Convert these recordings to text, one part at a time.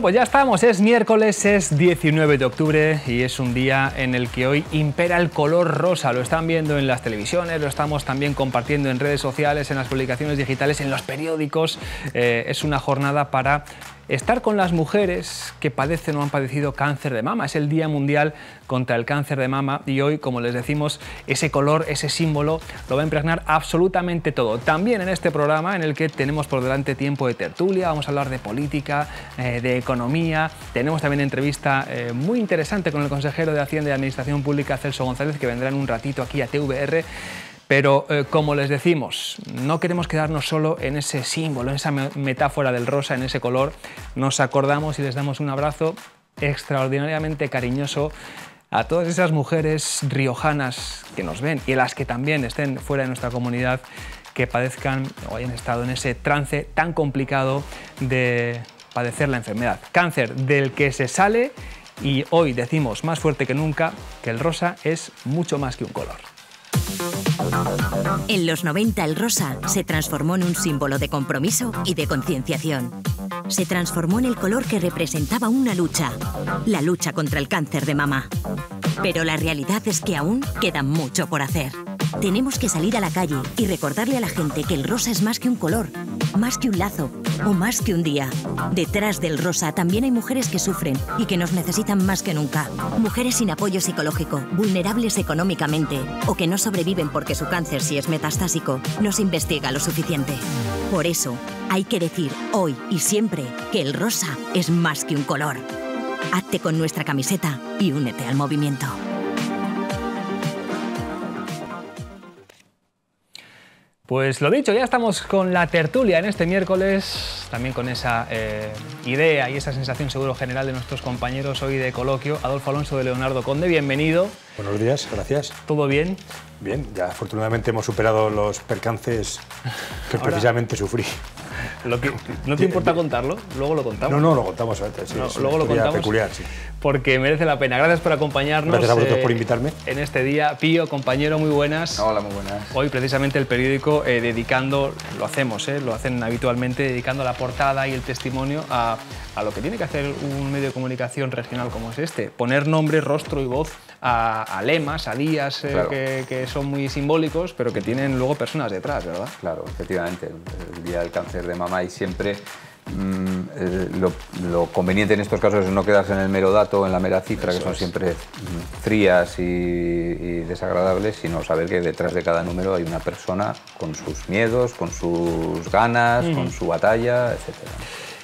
Pues ya estamos, es miércoles, es 19 de octubre y es un día en el que hoy impera el color rosa. Lo están viendo en las televisiones, lo estamos también compartiendo en redes sociales, en las publicaciones digitales, en los periódicos. Eh, es una jornada para estar con las mujeres que padecen o han padecido cáncer de mama. Es el Día Mundial contra el Cáncer de Mama y hoy, como les decimos, ese color, ese símbolo, lo va a impregnar absolutamente todo. También en este programa en el que tenemos por delante tiempo de tertulia, vamos a hablar de política, eh, de economía, tenemos también entrevista eh, muy interesante con el consejero de Hacienda y Administración Pública, Celso González, que vendrá en un ratito aquí a TVR. Pero eh, como les decimos, no queremos quedarnos solo en ese símbolo, en esa metáfora del rosa, en ese color. Nos acordamos y les damos un abrazo extraordinariamente cariñoso a todas esas mujeres riojanas que nos ven y a las que también estén fuera de nuestra comunidad que padezcan o hayan estado en ese trance tan complicado de padecer la enfermedad. Cáncer del que se sale y hoy decimos más fuerte que nunca que el rosa es mucho más que un color. En los 90 el rosa se transformó en un símbolo de compromiso y de concienciación. Se transformó en el color que representaba una lucha, la lucha contra el cáncer de mama. Pero la realidad es que aún queda mucho por hacer. Tenemos que salir a la calle y recordarle a la gente que el rosa es más que un color, más que un lazo o más que un día. Detrás del rosa también hay mujeres que sufren y que nos necesitan más que nunca. Mujeres sin apoyo psicológico, vulnerables económicamente o que no sobreviven porque su cáncer, si es metastásico, no se investiga lo suficiente. Por eso, hay que decir hoy y siempre que el rosa es más que un color. Hazte con nuestra camiseta y únete al movimiento. Pues lo dicho, ya estamos con la tertulia en este miércoles, también con esa eh, idea y esa sensación seguro general de nuestros compañeros hoy de coloquio. Adolfo Alonso de Leonardo Conde, bienvenido. Buenos días, gracias. ¿Todo bien? Bien, ya afortunadamente hemos superado los percances que precisamente sufrí. ¿No te importa contarlo? Luego lo contamos. No, no, lo contamos antes. Sí, luego lo contamos. peculiar, sí. Porque merece la pena. Gracias por acompañarnos. Gracias a vosotros por eh, invitarme. En este día, Pío, compañero, muy buenas. Hola, muy buenas. Hoy precisamente el periódico eh, dedicando, lo hacemos, eh, lo hacen habitualmente, dedicando la portada y el testimonio a, a lo que tiene que hacer un medio de comunicación regional como es este. Poner nombre, rostro y voz a, lemas, a días que, que, son muy simbólicos, pero que tienen luego personas detrás, ¿verdad? Claro, efectivamente. El Día del Cáncer de Mama y siempre Mm, eh, lo, conveniente en estos casos es no quedarse en el mero dato, en la mera cifra, que son siempre mm, frías y, desagradables, sino saber que detrás de cada número hay una persona con sus miedos, con sus ganas, con su batalla, etcétera.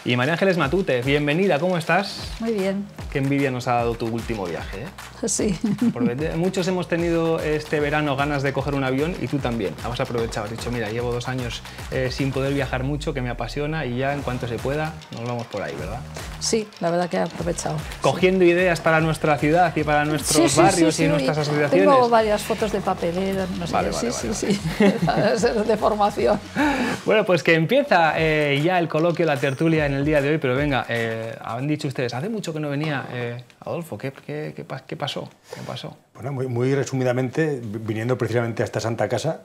Y María Ángeles Matute, bienvenida, ¿cómo estás? Muy bien. Qué envidia nos ha dado tu último viaje. ¿eh? Sí. Porque muchos hemos tenido este verano ganas de coger un avión y tú también. Hemos aprovechado, has dicho, mira, llevo dos años eh, sin poder viajar mucho, que me apasiona y ya en cuanto se pueda nos vamos por ahí, ¿verdad? Sí, la verdad que he aprovechado. Cogiendo ideas para nuestra ciudad y para nuestros barrios y nuestras asociaciones. Tengo varias fotos de papelera, no sé vale, sí, sí, sí, de formación. Bueno, pues que empieza eh, ya el coloquio, la tertulia en el día de hoy, pero venga, eh, han dicho ustedes, hace mucho que no venía eh, Adolfo, ¿qué, qué, qué, pasó? ¿Qué pasó? Bueno, muy, muy, resumidamente, viniendo precisamente a esta santa casa,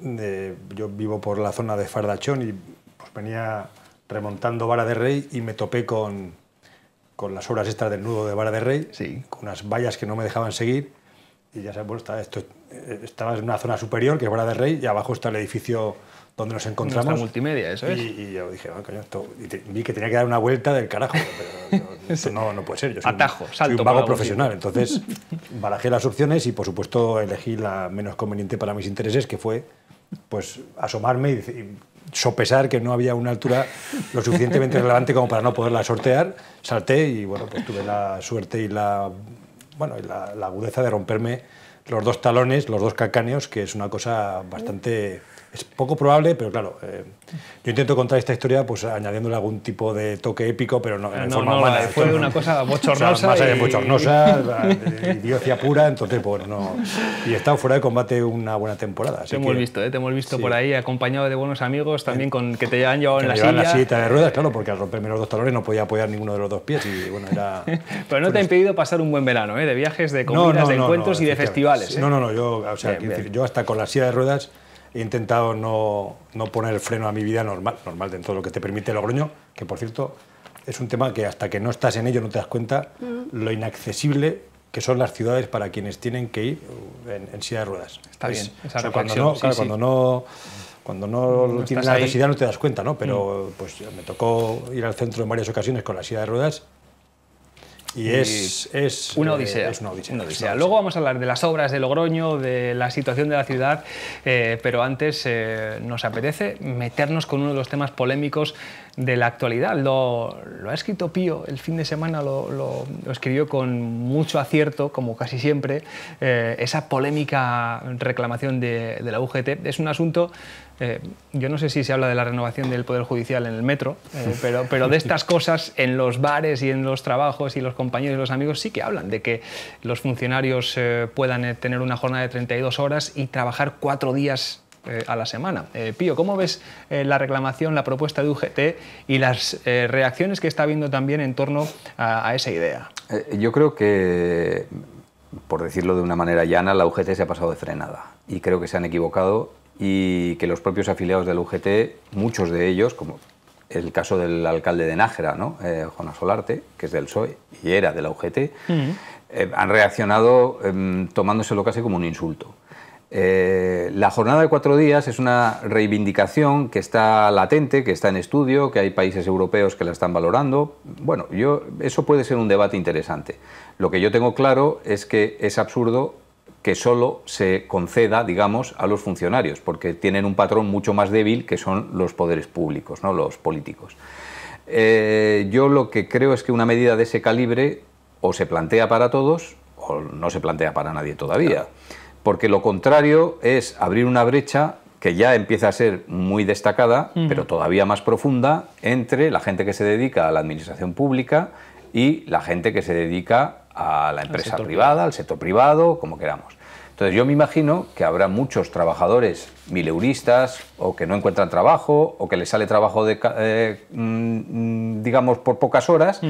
yo vivo por la zona de Fardachón y pues venía remontando Vara de Rey y me topé con, con las obras estas del nudo de Vara de Rey, sí. con unas vallas que no me dejaban seguir y ya sabes, bueno, estaba, esto, eh, estaba en una zona superior, que es Vara de Rey, y abajo está el edificio donde nos encontramos. Nuestra multimedia, eso es. Y, yo dije, oh, coño, esto, y vi que tenía que dar una vuelta del carajo, pero esto no, no, puede ser. Yo soy Atajo, un, salto. Soy un vago profesional, entonces barajé las opciones y por supuesto elegí la menos conveniente para mis intereses, que fue pues asomarme y, sopesar que no había una altura lo suficientemente relevante como para no poderla sortear. Salté y bueno, pues tuve la suerte y la, bueno, la, la agudeza de romperme los dos talones, los dos calcáneos, que es una cosa bastante es poco probable, pero claro, eh, yo intento contar esta historia pues añadiéndole algún tipo de toque épico, pero no, en forma humana. Fue una cosa bochornosa. más allá de bochornosa, idiocia pura, entonces, bueno, no. Y he estado fuera de combate una buena temporada. te hemos visto, ¿eh? te hemos visto por ahí acompañado de buenos amigos, también con que te han llevado en la silla. la silla de ruedas, claro, porque al romperme los dos talones no podía apoyar ninguno de los dos pies y bueno, era... pero no te ha impedido pasar un buen verano, ¿eh? de viajes, de comidas, de encuentros y de festivales. No, no, no, yo, o sea, yo hasta con la silla de ruedas he intentado no, no, poner el freno a mi vida normal, normal dentro de lo que te permite Logroño, que por cierto es un tema que hasta que no estás en ello no te das cuenta lo inaccesible que son las ciudades para quienes tienen que ir en, silla de ruedas. Está bien, esa cuando no, cuando no cuando no, tienes la necesidad no te das cuenta, ¿no? Pero mm. pues me tocó ir al centro en varias ocasiones con la silla de ruedas y, es, es, una odisea. es una odisea. Luego vamos a hablar de las obras de Logroño, de la situación de la ciudad, eh, pero antes eh, nos apetece meternos con uno de los temas polémicos de la actualidad. Lo, ha escrito Pío el fin de semana, lo, escribió con mucho acierto, como casi siempre, eh, esa polémica reclamación de, de la UGT. Es un asunto eh, yo no sé si se habla de la renovación del Poder Judicial en el metro, eh, pero, pero de estas cosas en los bares y en los trabajos y los compañeros y los amigos sí que hablan de que los funcionarios puedan tener una jornada de 32 horas y trabajar cuatro días a la semana. Pío, ¿cómo ves la reclamación, la propuesta de UGT y las reacciones que está habiendo también en torno a, a esa idea? yo creo que, por decirlo de una manera llana, la UGT se ha pasado de frenada y creo que se han equivocado y que los propios afiliados del UGT, muchos de ellos, como el caso del alcalde de Nájera, ¿no? Eh, Jonas Solarte, que es del PSOE y era de la UGT, eh, han reaccionado em, tomándoselo casi como un insulto. Eh, la jornada de cuatro días es una reivindicación que está latente, que está en estudio, que hay países europeos que la están valorando. Bueno, yo, eso puede ser un debate interesante. Lo que yo tengo claro es que es absurdo que solo se conceda, digamos, a los funcionarios, porque tienen un patrón mucho más débil que son los poderes públicos, ¿no? los políticos. Eh, yo lo que creo es que una medida de ese calibre o se plantea para todos o no se plantea para nadie todavía, porque lo contrario es abrir una brecha que ya empieza a ser muy destacada, pero todavía más profunda, entre la gente que se dedica a la administración pública y la gente que se dedica a la empresa privada, al sector privado, como queramos. Entonces yo me imagino que habrá muchos trabajadores mileuristas o que no encuentran trabajo o que les sale trabajo de, eh, mm, digamos por pocas horas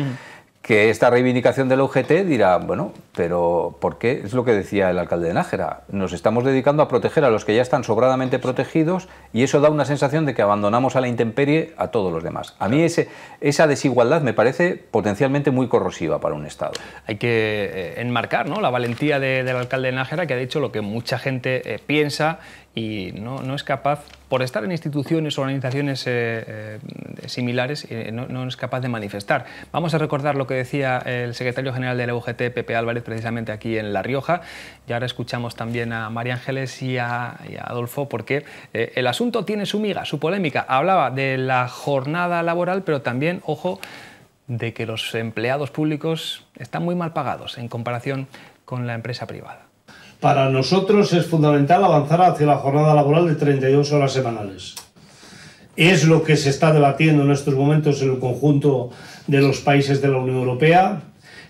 que esta reivindicación del UGT dirá, bueno, pero ¿por qué? Es lo que decía el alcalde de Nájera. Nos estamos dedicando a proteger a los que ya están sobradamente protegidos y eso da una sensación de que abandonamos a la intemperie a todos los demás. A mí ese, esa desigualdad me parece potencialmente muy corrosiva para un Estado. Hay que eh, enmarcar ¿no? la valentía del alcalde de Nájera que ha dicho lo que mucha gente eh, piensa y no, es capaz, por estar en instituciones o organizaciones eh, eh, similares, eh, no, es capaz de manifestar. Vamos a recordar lo que decía el secretario general de la Pepe Álvarez, precisamente aquí en La Rioja, y ahora escuchamos también a María Ángeles y a Adolfo, porque el asunto tiene su miga, su polémica. Hablaba de la jornada laboral, pero también, ojo, de que los empleados públicos están muy mal pagados en comparación con la empresa privada. Para nosotros es fundamental avanzar hacia la jornada laboral de 32 horas semanales. Es lo que se está debatiendo en estos momentos en el conjunto de los países de la Unión Europea.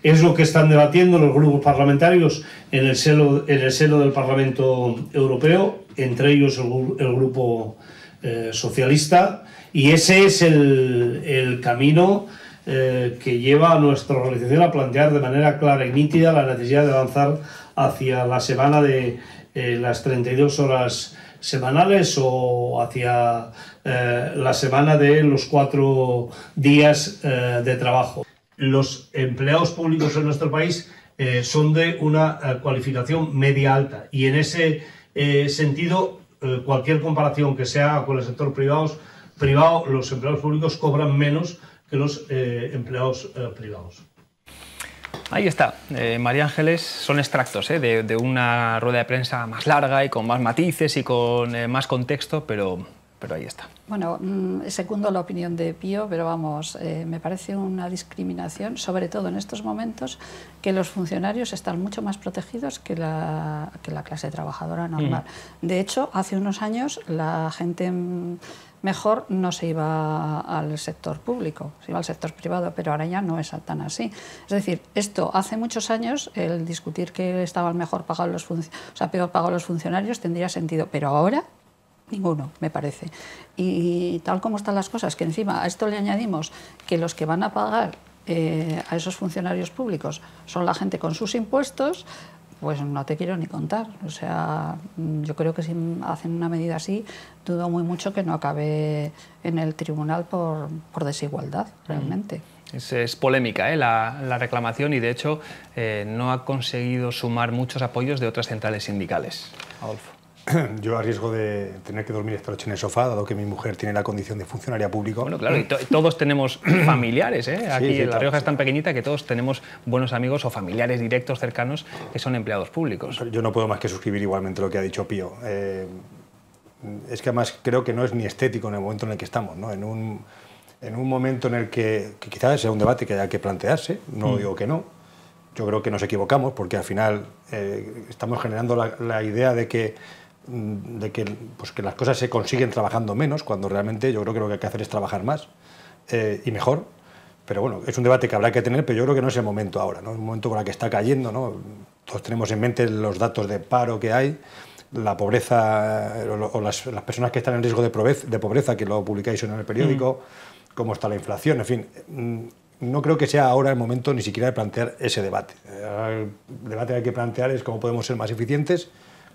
Es lo que están debatiendo los grupos parlamentarios en el seno, en el seno del Parlamento Europeo, entre ellos el, Grupo eh, Socialista. Y ese es el, el camino eh, que lleva a nuestra organización a plantear de manera clara y nítida la necesidad de avanzar hacia la semana de eh, las 32 horas semanales o hacia eh, la semana de los cuatro días eh, de trabajo. Los empleados públicos en nuestro país son de una cualificación media alta y en ese sentido cualquier comparación que se haga con el sector privado, privado los empleados públicos cobran menos que los empleados privados. Ahí está, eh, María Ángeles, son extractos eh, de, una rueda de prensa más larga y con más matices y con eh, más contexto, pero, pero ahí está. Bueno, mm, segundo la opinión de Pío, pero vamos, me parece una discriminación, sobre todo en estos momentos, que los funcionarios están mucho más protegidos que la, que la clase trabajadora normal. De hecho, hace unos años la gente mm, mejor no se iba al sector público, se iba al sector privado, pero ahora ya no es tan así. Es decir, esto hace muchos años, el discutir que estaban mejor pagados los, o sea, peor pagados los funcionarios tendría sentido, pero ahora ninguno, me parece. Y tal como están las cosas, que encima a esto le añadimos que los que van a pagar eh, a esos funcionarios públicos son la gente con sus impuestos, pues no te quiero ni contar. O sea, mm, yo creo que si hacen una medida así, dudo muy mucho que no acabe en el tribunal por, por desigualdad, realmente. Es, polémica ¿eh? la, reclamación y de hecho eh, no ha conseguido sumar muchos apoyos de otras centrales sindicales. Adolfo. Yo a riesgo de tener que dormir esta noche en el sofá, dado que mi mujer tiene la condición de funcionaria público. Bueno, claro, y todos tenemos familiares, ¿eh? Aquí en La Rioja es tan pequeñita que todos tenemos buenos amigos o familiares directos cercanos que son empleados públicos. Yo no puedo más que suscribir igualmente lo que ha dicho Pío. Eh, es que además creo que no es ni estético en el momento en el que estamos, ¿no? En un, en un momento en el que, quizás sea un debate que haya que plantearse, no mm. digo que no, yo creo que nos equivocamos porque al final eh, estamos generando la, la idea de que de que, pues que las cosas se consiguen trabajando menos, cuando realmente yo creo que lo que hay que hacer es trabajar más eh, y mejor. Pero bueno, es un debate que habrá que tener, pero yo creo que no es el momento ahora, ¿no? es un momento con el que está cayendo. ¿no? Todos tenemos en mente los datos de paro que hay, la pobreza o, las, personas que están en riesgo de pobreza, de pobreza que lo publicáis en el periódico, mm. cómo está la inflación, en fin. Mm, no creo que sea ahora el momento ni siquiera de plantear ese debate. El debate que hay que plantear es cómo podemos ser más eficientes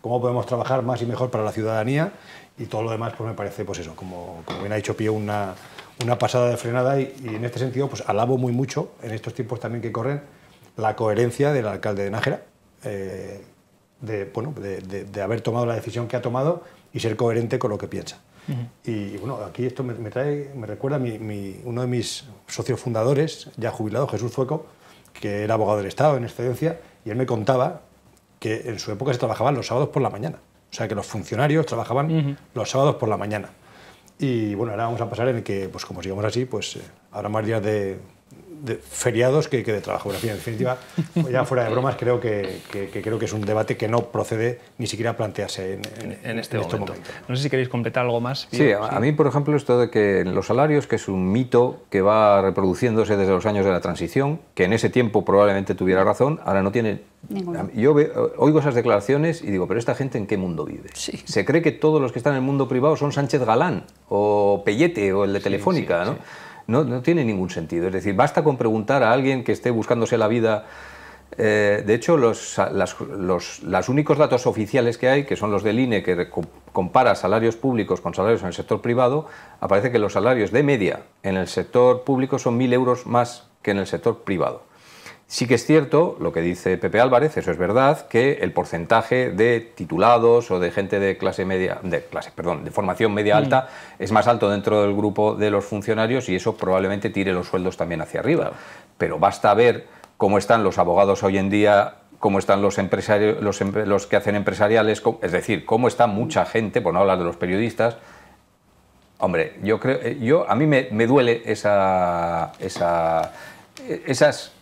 cómo podemos trabajar más y mejor para la ciudadanía. Y todo lo demás pues me parece pues eso, como, como bien ha dicho Pío, una, una pasada de frenada. Y, en este sentido pues alabo muy mucho en estos tiempos también que corren la coherencia del alcalde de Nájera eh, de, bueno, de, de, haber tomado la decisión que ha tomado y ser coherente con lo que piensa. y, bueno, aquí esto me, trae, me recuerda a mi, uno de mis socios fundadores, ya jubilado, Jesús Fueco, que era abogado del Estado en excedencia, y él me contaba que en su época se trabajaban los sábados por la mañana. O sea, que los funcionarios trabajaban los sábados por la mañana. Y bueno, ahora vamos a pasar en el que, pues como sigamos así, pues eh, habrá más días de, de feriados que, que, de trabajo. Pero, en definitiva, ya fuera de bromas, creo que, creo que es un debate que no procede ni siquiera plantearse en, este, momento. No sé si queréis completar algo más. Sí, a, mí, por ejemplo, esto de que los salarios, que es un mito que va reproduciéndose desde los años de la transición, que en ese tiempo probablemente tuviera razón, ahora no tiene... Yo oigo esas declaraciones y digo, pero esta gente en qué mundo vive? Se cree que todos los que están en el mundo privado son Sánchez Galán o Pellete o el de Telefónica, ¿no? No, no tiene ningún sentido. Es decir, basta con preguntar a alguien que esté buscándose la vida eh, de hecho, los, los, únicos datos oficiales que hay, que son los del INE, que compara salarios públicos con salarios en el sector privado, aparece que los salarios de media en el sector público son 1.000 euros más que en el sector privado. Sí que es cierto, lo que dice Pepe Álvarez, eso es verdad, que el porcentaje de titulados o de gente de clase media, de clase, perdón, de formación media mm. alta es más alto dentro del grupo de los funcionarios y eso probablemente tire los sueldos también hacia arriba. Pero basta ver cómo están los abogados hoy en día cómo están los empresarios, los, que hacen empresariales, es decir, cómo está mucha gente, por no hablar de los periodistas. Hombre, yo creo, eh, yo a mí me, me duele esa, esa, esas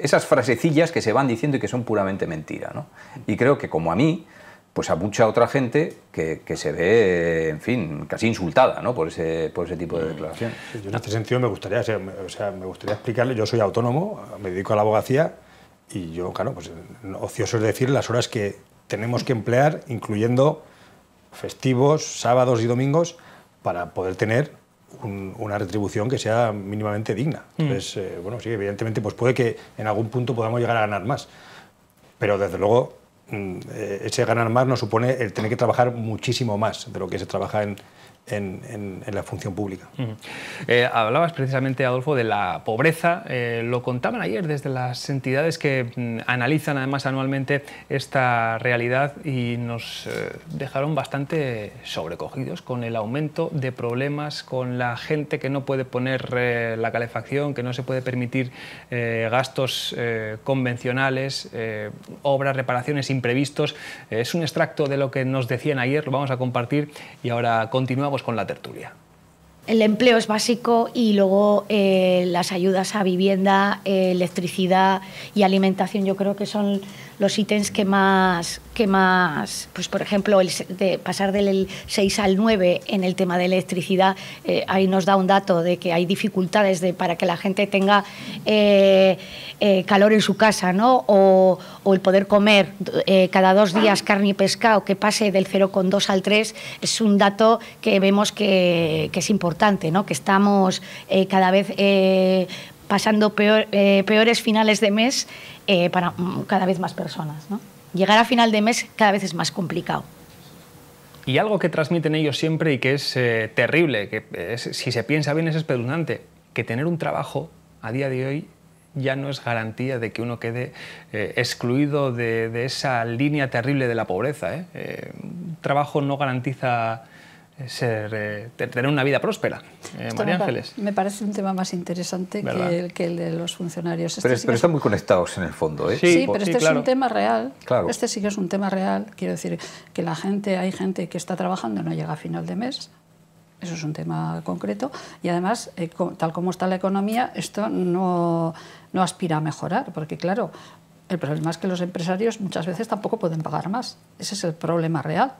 esas frasecillas que se van diciendo y que son puramente mentira. ¿no? Y creo que como a mí, pues a mucha otra gente que, se ve, en fin, casi insultada ¿no? por, ese, por ese tipo de declaración. Yo en este sentido me gustaría, o sea, me gustaría explicarle, yo soy autónomo, me dedico a la abogacía y yo, claro, pues ocioso es decir las horas que tenemos que emplear, incluyendo festivos, sábados y domingos, para poder tener una retribución que sea mínimamente digna. Mm. Entonces, eh, bueno, sí, evidentemente, pues puede que en algún punto podamos llegar a ganar más, pero desde luego mm, eh, ese ganar más nos supone el tener que trabajar muchísimo más de lo que se trabaja en, en, la función pública. Eh, hablabas precisamente, Adolfo, de la pobreza. Eh, lo contaban ayer desde las entidades que mm, analizan además anualmente esta realidad y nos eh, dejaron bastante sobrecogidos con el aumento de problemas, con la gente que no puede poner la calefacción, que no se puede permitir gastos convencionales, obras, reparaciones imprevistos. es un extracto de lo que nos decían ayer, lo vamos a compartir y ahora continuamos con la tertulia. El empleo es básico y luego eh, las ayudas a vivienda, eh, electricidad y alimentación yo creo que son los ítems que más, que más pues por ejemplo, el de pasar del 6 al 9 en el tema de electricidad, eh, ahí nos da un dato de que hay dificultades de, para que la gente tenga calor en su casa, ¿no? O, el poder comer cada dos días carne y pescado, que pase del 0,2 al 3, es un dato que vemos que es importante, Que estamos cada vez pasando peor, peores finales de mes eh, para mm, cada vez más personas. llegar a final de mes cada vez es más complicado. Y algo que transmiten ellos siempre y que es eh, terrible, que si se piensa bien es espeluznante, que tener un trabajo a día de hoy ya no es garantía de que uno quede eh, excluido de, esa línea terrible de la pobreza. ¿eh? un trabajo no garantiza ser, eh, tener una vida próspera. Eh, María Ángeles. Me parece un tema más interesante que el, que el, de los funcionarios. Este pero, están muy conectados en el fondo. ¿eh? Sí, pero este es un tema real. Este sí que es un tema real. Quiero decir que la gente, hay gente que está trabajando y no llega a final de mes. Eso es un tema concreto. Y además, tal como está la economía, esto no, no aspira a mejorar. Porque claro, el problema es que los empresarios muchas veces tampoco pueden pagar más. Ese es el problema real.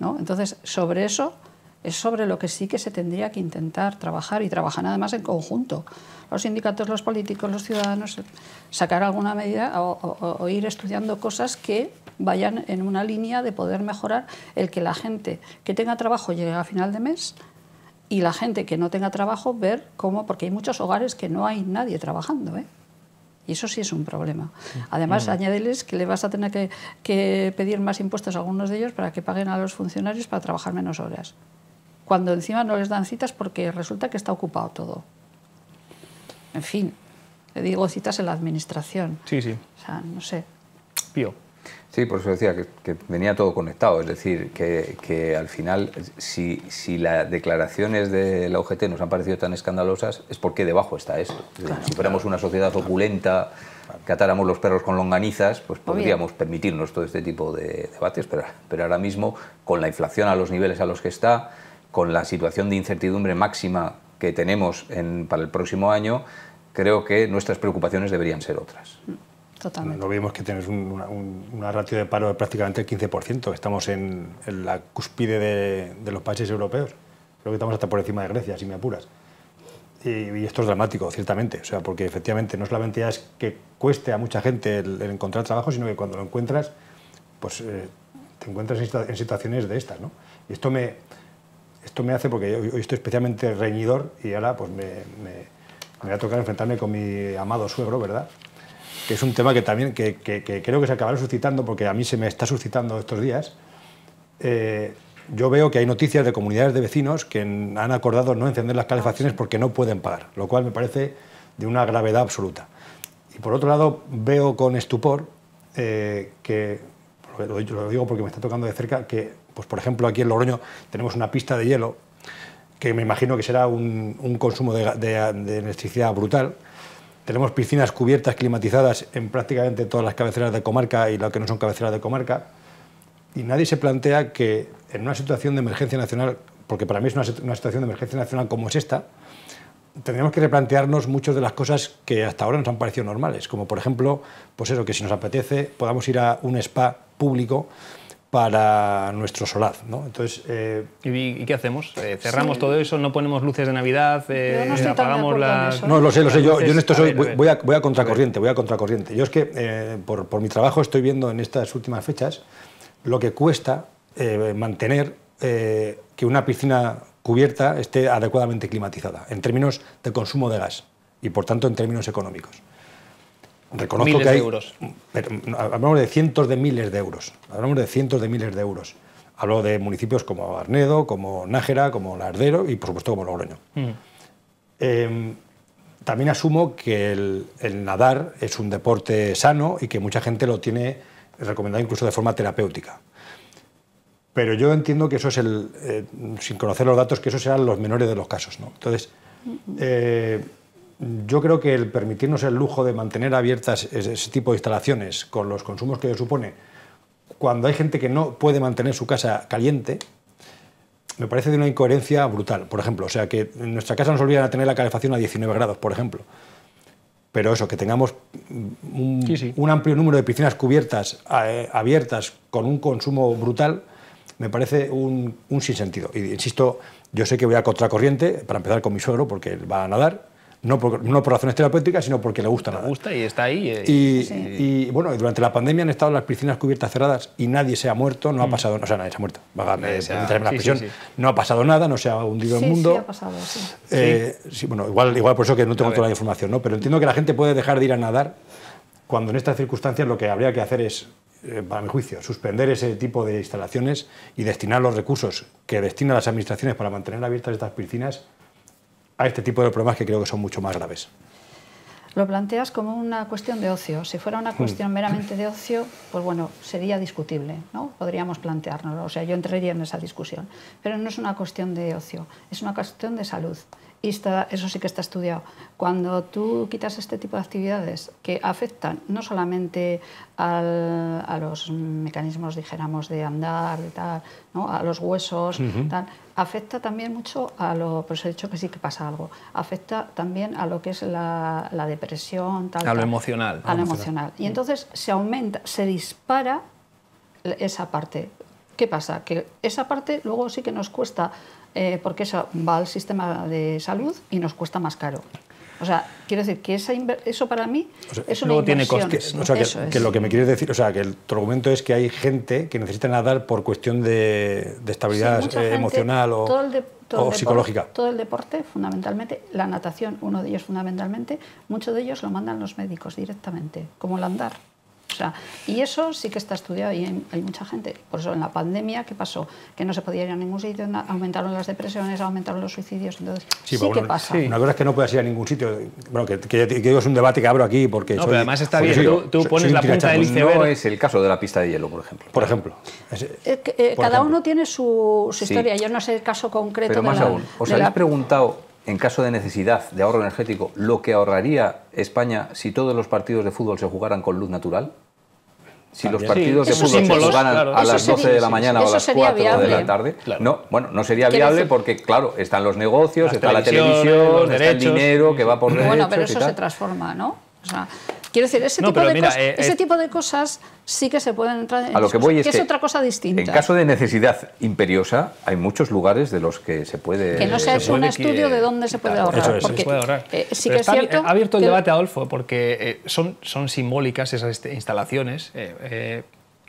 ¿no? Entonces, sobre eso es sobre lo que sí que se tendría que intentar trabajar y trabajar además en conjunto. Los sindicatos, los políticos, los ciudadanos, sacar alguna medida o, ir estudiando cosas que vayan en una línea de poder mejorar el que la gente que tenga trabajo llegue a final de mes y la gente que no tenga trabajo ver cómo, porque hay muchos hogares que no hay nadie trabajando. ¿eh? Y eso sí es un problema. Además, mm. añadirles que le vas a tener que, que pedir más impuestos a algunos de ellos para que paguen a los funcionarios para trabajar menos horas cuando encima no les dan citas porque resulta que está ocupado todo. En fin, le digo citas en la administración. Sí, sí. O sea, no sé. Pío. Sí, por eso decía que, venía todo conectado, es decir, que, al final, si, si, las declaraciones de la OGT nos han parecido tan escandalosas, es porque debajo está esto. si fuéramos una sociedad opulenta, que atáramos los perros con longanizas, pues podríamos permitirnos todo este tipo de debates, pero, pero ahora mismo, con la inflación a los niveles a los que está, con la situación de incertidumbre máxima que tenemos para el próximo año, creo que nuestras preocupaciones deberían ser otras. Totalmente. No vimos que tienes una ratio de paro de prácticamente el 15%. Estamos en, la cúspide de, los países europeos. Creo que estamos hasta por encima de Grecia, si me apuras. Y, esto es dramático, ciertamente. O sea, porque efectivamente no solamente es que cueste a mucha gente el, encontrar trabajo, sino que cuando lo encuentras, pues eh, te encuentras en, situaciones de estas. ¿no? Y esto me, esto me hace, porque hoy estoy especialmente reñidor y ahora pues me, me, voy a tocar enfrentarme con mi amado suegro, ¿verdad? Que es un tema que también que, que, creo que se acabará suscitando, porque a mí se me está suscitando estos días. Eh, yo veo que hay noticias de comunidades de vecinos que han acordado no encender las calefacciones porque no pueden pagar, lo cual me parece de una gravedad absoluta. Y por otro lado, veo con estupor eh, que, lo digo porque me está tocando de cerca, que pues por ejemplo aquí en Logroño tenemos una pista de hielo que me imagino que será un, consumo de, electricidad brutal. Tenemos piscinas cubiertas, climatizadas en prácticamente todas las cabeceras de comarca y las que no son cabeceras de comarca. Y nadie se plantea que en una situación de emergencia nacional, porque para mí es una, situación de emergencia nacional como es esta, tendríamos que replantearnos muchas de las cosas que hasta ahora nos han parecido normales, como por ejemplo, pues eso, que si nos apetece podamos ir a un spa público para nuestro solaz. ¿no? Entonces, eh, ¿Y, qué hacemos? Eh, ¿Cerramos todo eso? ¿No ponemos luces de Navidad? Eh, no apagamos las...? No, lo sé, lo sé. Yo, yo en esto soy, voy, a, voy a contracorriente, voy a contracorriente. Yo es que por, por, mi trabajo estoy viendo en estas últimas fechas lo que cuesta mantener que una piscina cubierta esté adecuadamente climatizada en términos de consumo de gas y por tanto en términos económicos. Reconozco que hay, de euros. hablamos de cientos de miles de euros. Hablamos de cientos de miles de euros. Hablo de municipios como Arnedo, como Nájera, como Lardero y por supuesto como Logroño. Mm. Em, también asumo que el, nadar es un deporte sano y que mucha gente lo tiene recomendado incluso de forma terapéutica. Pero yo entiendo que eso es el, eh, sin conocer los datos, que esos serán los menores de los casos. ¿no? Entonces, eh, yo creo que el permitirnos el lujo de mantener abiertas ese tipo de instalaciones con los consumos que supone, cuando hay gente que no puede mantener su casa caliente, me parece de una incoherencia brutal. Por ejemplo, o sea, que en nuestra casa nos olvidan a tener la calefacción a 19 grados, por ejemplo. Pero eso, que tengamos un, amplio número de piscinas cubiertas, eh, abiertas, con un consumo brutal, me parece un, un sinsentido. Y insisto, yo sé que voy a contracorriente, para empezar con mi suegro, porque él va a nadar, no por, no por razones terapéuticas, sino porque le gusta nada. Le gusta y está ahí. Eh, y, bueno, durante la pandemia han estado las piscinas cubiertas cerradas y nadie se ha muerto, no ha mm. pasado, o sea, nadie se ha muerto. no ha pasado nada, no se ha hundido el mundo. Sí, ha pasado, eh, sí. bueno, igual, igual por eso que no tengo toda la información, ¿no? Pero entiendo que la gente puede dejar de ir a nadar cuando en estas circunstancias lo que habría que hacer es eh, para mi juicio, suspender ese tipo de instalaciones y destinar los recursos que destinan las administraciones para mantener abiertas estas piscinas a este tipo de problemas que creo que son mucho más graves. Lo planteas como una cuestión de ocio. Si fuera una cuestión meramente de ocio, pues bueno, sería discutible, ¿no? Podríamos planteárnoslo. O sea, yo entraría en esa discusión. Pero no es una cuestión de ocio, es una cuestión de salud. Y está, eso sí que está estudiado. Cuando tú quitas este tipo de actividades que afectan no solamente al, a los mecanismos, dijéramos, de andar, de tal, ¿no? a los huesos, tal, afecta también mucho a lo, pues he dicho que sí que pasa algo, afecta también a lo que es la, la depresión, tal, A lo tal, emocional. A lo emocional. Y entonces se aumenta, se dispara esa parte. ¿Qué pasa? Que esa parte luego sí que nos cuesta, eh, porque eso va al sistema de salud y nos cuesta más caro. O sea, quiero decir que esa eso para mí O sea, es una luego tiene costes, O sea, que, Eso es. que lo que me quieres decir, o sea, que el, tu argumento es que hay gente que necesita nadar por cuestión de, de estabilidad Sí, eh, gente, emocional o, todo el de- todo o el deporte- psicológica. todo el deporte, fundamentalmente, la natación, uno de ellos fundamentalmente, muchos de ellos lo mandan los médicos directamente, como el andar. O sea, y eso sí que está estudiado y hay, hay mucha gente. Por eso en la pandemia, ¿qué pasó? Que no se podía ir a ningún sitio, aumentaron las depresiones, aumentaron los suicidios. Entonces, sí, que pasa. Una cosa es que no puedas ir a ningún sitio. Bueno, que, que, que digo, es un debate que abro aquí porque. No, soy- pero además está bien, soy- tú- tú soy- pones la punta del iceberg. No es el caso de la pista de hielo, por ejemplo. Por ejemplo. Es- Eh, eh, por cada ejemplo. uno tiene su, su Sí. historia. Yo no sé el caso concreto Pero de más la, aún, ¿os de habéis la- preguntado, en caso de necesidad de ahorro energético, lo que ahorraría España si todos los partidos de fútbol se jugaran con luz natural? Si los partidos Sí, de fútbol símbolos, se jugaran claro. a las sería- 12 de la mañana sí. o a las sería 4 de la viable. tarde, Claro. no, bueno, no sería viable decir- porque, claro, están los negocios, Las está la televisión, está el derechos. dinero que va por derechos Bueno, pero y eso tal. se transforma, ¿no? O sea, quiero decir, ese, No, tipo, de mira, cosas, eh, ese eh, tipo de cosas sí que se pueden entrar en A lo que voy es que, es otra cosa distinta. En caso de necesidad imperiosa, hay muchos lugares de los que se puede. que no se ha hecho un puede que- estudio de dónde se puede ahorrar. eso es, se porque, puede ahorrar. eh, sí Pero que es está cierto. ha abierto el debate, Adolfo, porque eh, son, son simbólicas esas instalaciones. eh, eh,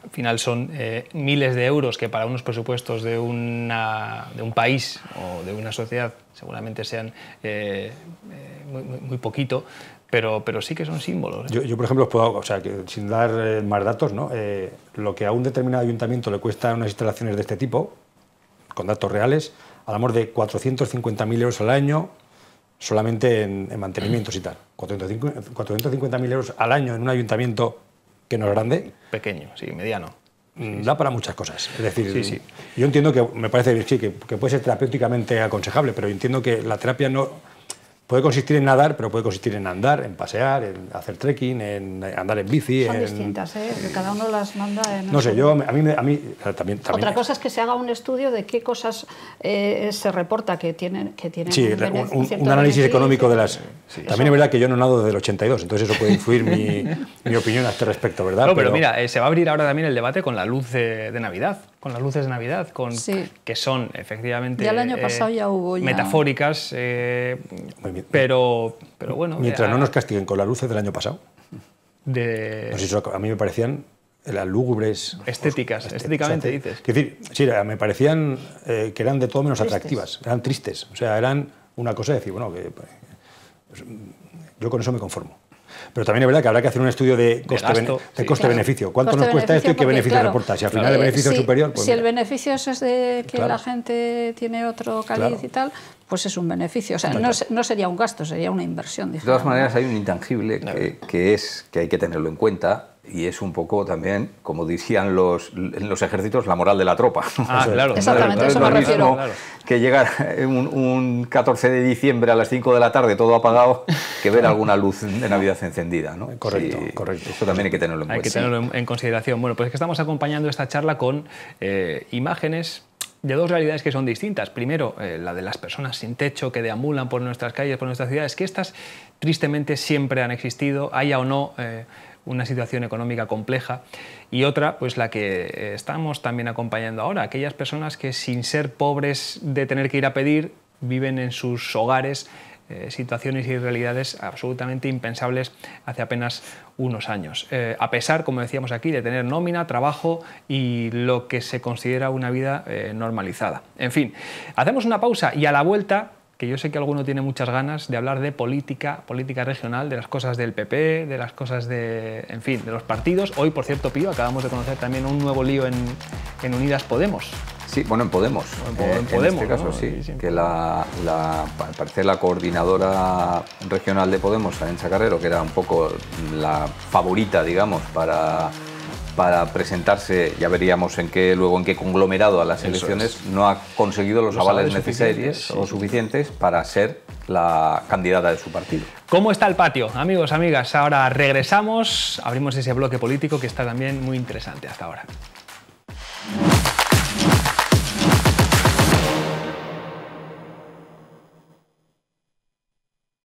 al final son eh, miles de euros que para unos presupuestos de, una, de un país o de una sociedad seguramente sean eh, muy- muy poquito, pero, pero sí que son símbolos. ¿eh? Yo, yo, por ejemplo, os puedo, o sea, que sin dar eh, más datos, ¿no? Eh, lo que a un determinado ayuntamiento le cuesta unas instalaciones de este tipo, con datos reales, hablamos de 450.000 euros al año solamente en, en mantenimientos y tal. 450 450.000 euros al año en un ayuntamiento que no es grande, Pequeño, sí, mediano. mm, da para muchas cosas. Es decir, Sí, sí. yo entiendo que me parece sí, que, que puede ser terapéuticamente aconsejable, pero yo entiendo que la terapia no puede consistir en nadar, pero puede consistir en andar, en pasear, en hacer trekking, en andar en bici. Son en- distintas, ¿eh? cada uno las manda en No sé, yo a mí, me- a mí también, también Otra cosa es que se haga un estudio de qué cosas eh, se reporta que tienen que tienen Sí, un, un, bene- un- cierto un análisis económico de las... También es verdad que yo no nado desde el 82, entonces eso puede influir mi, mi opinión a este respecto, ¿verdad? No, pero, mira, eh, se va a abrir ahora también el debate con la luz de, de Navidad, con las luces de Navidad, con, Sí. que son efectivamente Ya el año pasado ya hubo ya- metafóricas, eh, Muy bien. pero, pero bueno, Mientras eh, no nos castiguen con las luces del año pasado, de no sé, eso a mí me parecían las lúgubres... estéticas, estéticamente o sea, dices. Es decir, sí, me parecían eh, que eran de todo menos Tristes. atractivas, eran tristes, o sea, eran una cosa de decir, bueno, que pues, yo con eso me conformo. Pero también es verdad que habrá que hacer un estudio de coste-beneficio. sí. coste-beneficio. ¿Cuánto nos cuesta esto y qué beneficio claro, reporta? Si al final eh, el beneficio si- es superior, pues si el mira. beneficio es de que Claro. la gente tiene otro caliz Claro. y tal, pues es un beneficio. O sea, no, se- no sería un gasto, sería una inversión. De todas maneras, hay un intangible que, que es que hay que tenerlo en cuenta y es un poco también, como decían los, en los ejércitos, la moral de la tropa. Ah, claro. Exactamente, claro, eso claro, me refiero. claro. que llegar un, un 14 de diciembre a las 5 de la tarde todo apagado que ver alguna luz de Navidad encendida. ¿no? Correcto, Sí, correcto. Esto también hay que tenerlo en Hay cuenta. que tenerlo en, en consideración. Bueno, pues es que estamos acompañando esta charla con eh, imágenes de dos realidades que son distintas. Primero, eh, la de las personas sin techo que deambulan por nuestras calles, por nuestras ciudades, que estas tristemente siempre han existido, haya o no eh, una situación económica compleja. Y otra, pues la que eh, estamos también acompañando ahora, aquellas personas que sin ser pobres de tener que ir a pedir, viven en sus hogares eh, situaciones y realidades absolutamente impensables hace apenas unos años. Eh, a pesar, como decíamos aquí, de tener nómina, trabajo y lo que se considera una vida normalizada. En fin, hacemos una pausa y a la vuelta que yo sé que alguno tiene muchas ganas de hablar de política, política regional, de las cosas del PP, de las cosas de, en fin, de los partidos. Hoy, por cierto, Pío, acabamos de conocer también un nuevo lío en, en Unidas Podemos. Sí, bueno, en Podemos. En, en Podemos, este caso, ¿no? sí. Sí. Que la, la, al parecer la coordinadora regional de Podemos, Arancha Carrero, que era un poco la favorita, digamos, para, para presentarse, ya veríamos en qué, luego en qué conglomerado a las elecciones, no ha conseguido los, Los avales, necesarios sí, o suficientes para ser la candidata de su partido. ¿Cómo está el patio? Amigos, amigas, ahora regresamos, abrimos ese bloque político que está también muy interesante hasta ahora.